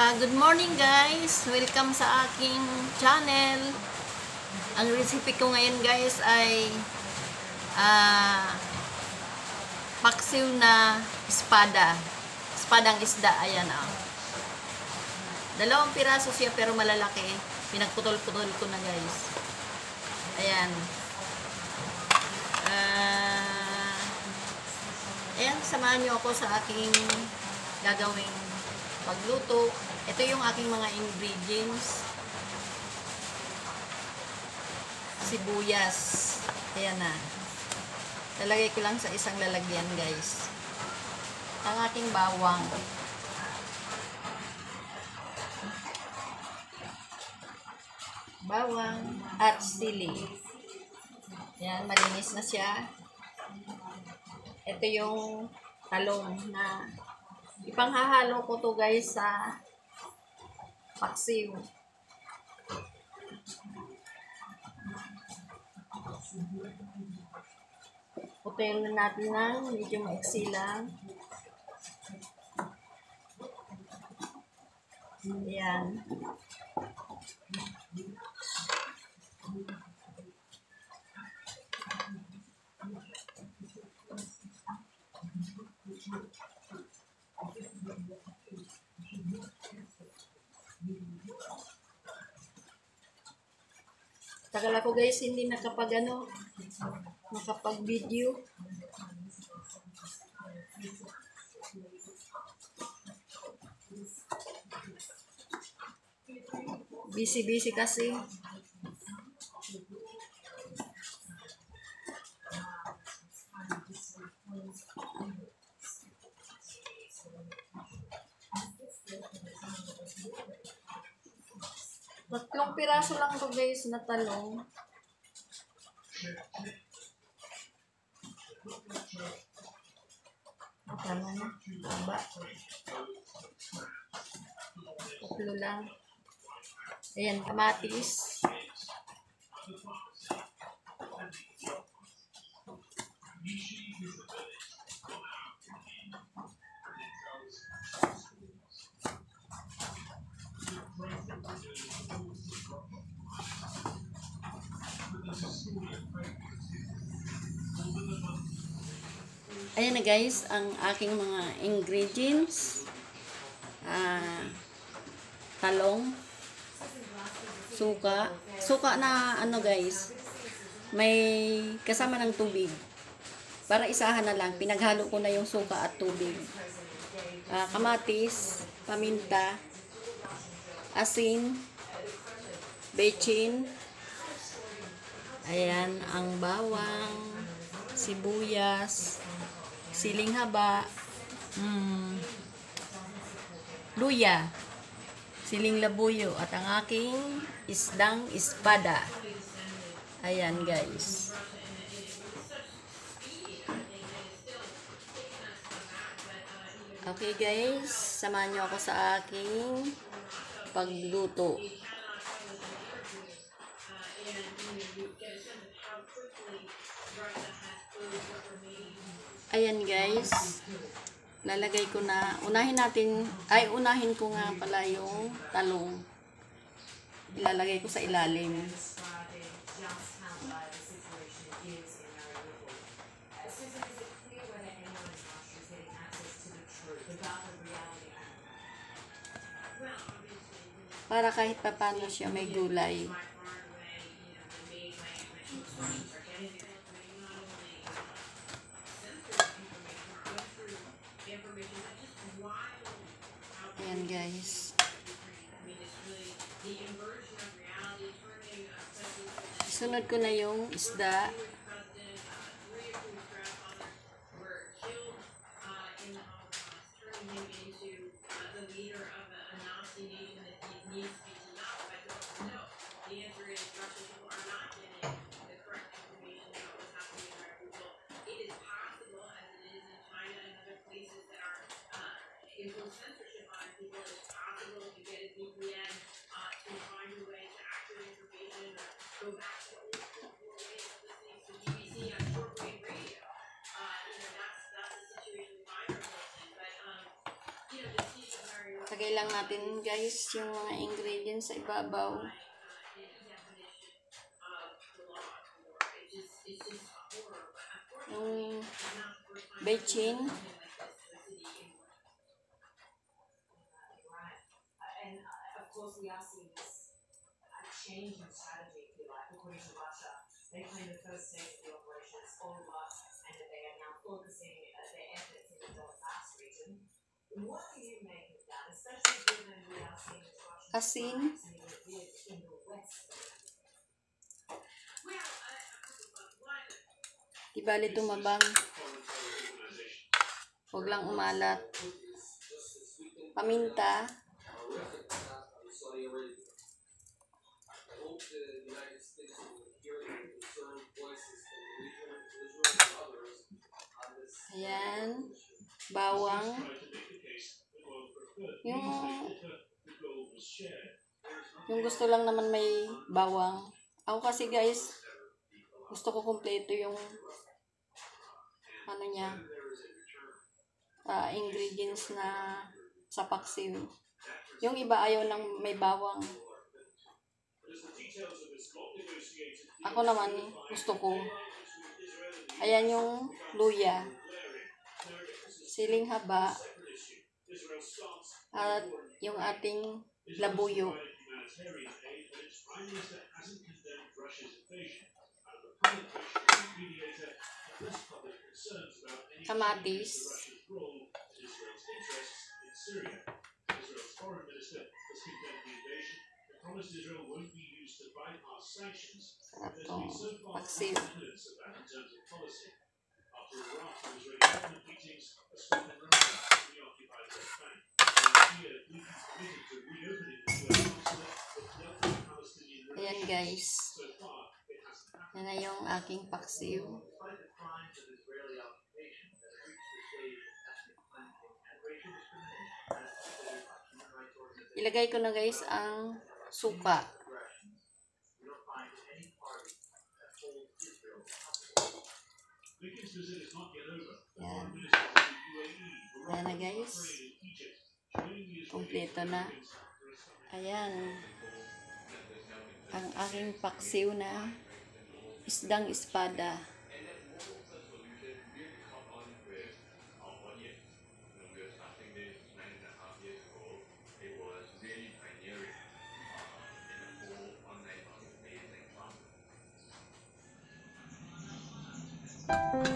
Ah, good morning guys! Welcome sa aking channel. Ang recipe ko ngayon guys ay ah paksiw na espada. Espadang isda. Ayan ah. Dalawang piraso siya pero malalaki. Pinagputol-putol ko na guys. Ayan. Ah, ayan, samahan niyo ako sa aking gagawing pagluto. Ito yung aking mga ingredients. Sibuyas. Ayan na. Lalagay ko lang sa isang lalagyan, guys. Ang aking bawang. Bawang at sili. Yan, malinis na siya. Ito yung talong na ipanghahalo ko to guys sa paksiw. Putin na natin ng medyo maiksi lang. Ayan. Tagal ako guys, hindi nakapag ano, nakapag video. Busy-busy kasi. Tatlong piraso lang to guys na talong. Tama na. Taba. Tatlo lang. Ayan, kamatis. Ayan na guys, ang aking mga ingredients. Ah, talong, suka. Suka na ano guys, may kasama ng tubig. Para isahan na lang, pinaghalo ko na yung suka at tubig. Ah, kamatis, paminta, asin, bechin, ayan, ang bawang, sibuyas, siling haba, mm, luya, siling labuyo, at ang aking isdang espada. Ayan guys. Okay guys, samahan nyo ako sa aking pagluto. Ayan guys. Lalagay ko na, unahin natin, ay unahin ko nga pala yung talong. Ilalagay ko sa ilalim. Para kahit pa paano siya may gulay. Ayan guys. Sunod ko na yung isda. needs to be modified because we know the answer is Russian people are not getting the correct information about what's happening in our people. It is possible, as it is in China and other places that are uh, impose censorship on our people, it is possible to get a VPN uh, to find a way to accurate information or go back Lagay lang natin guys yung mga ingredients sa ibabaw. Yung bechin. Change in strategy, if you like, according to. They claim the first stage of the operation is and they are now focusing their efforts in the Donbass region. What do you make Asin. Di bali tumabang. Huwag lang umalat. Paminta. Ayan. Bawang. Yung yung gusto lang naman may bawang. Ako kasi guys, gusto ko kumpleto yung ano niya ah, ingredients na sa paksiw. Yung iba ayaw ng may bawang. Ako naman, gusto ko. Ayan yung luya. Siling haba. At yung ating labuyo. Kamatis. Sarap tong paksiw. Ayan guys. Yan na yung aking paksiw. Ilagay ko na guys ang suka. Yan. Yan na guys. Kompleto na. Ayan. Ang aking paksiw na isdang espada. Mana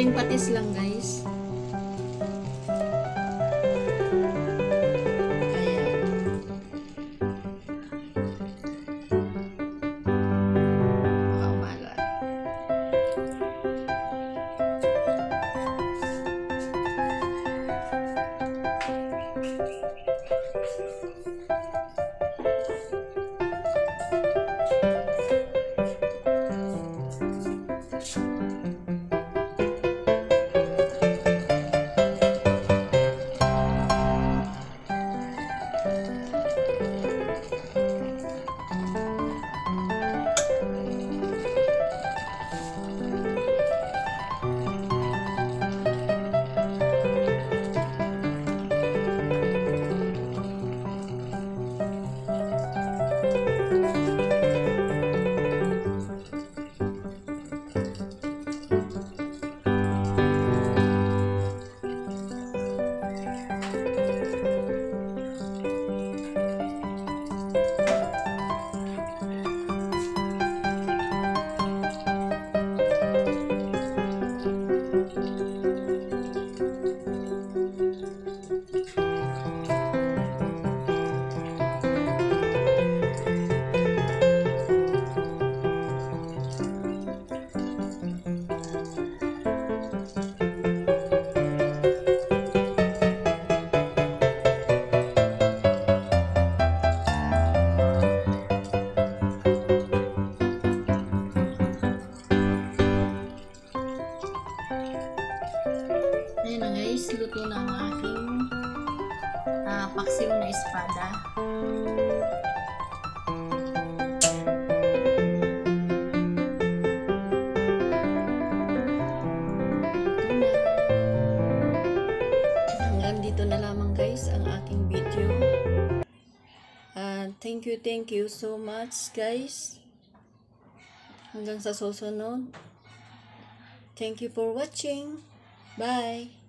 Kunting patis lang guys. Okada. Hanggang dito na lamang guys ang aking video. Ah, thank you, thank you so much guys. Hanggang sa susunod. Thank you for watching. Bye.